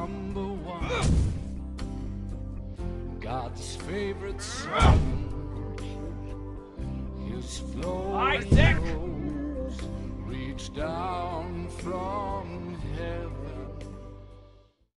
number one. God's favorite son. His flowing Isaac! rose reach down from heaven.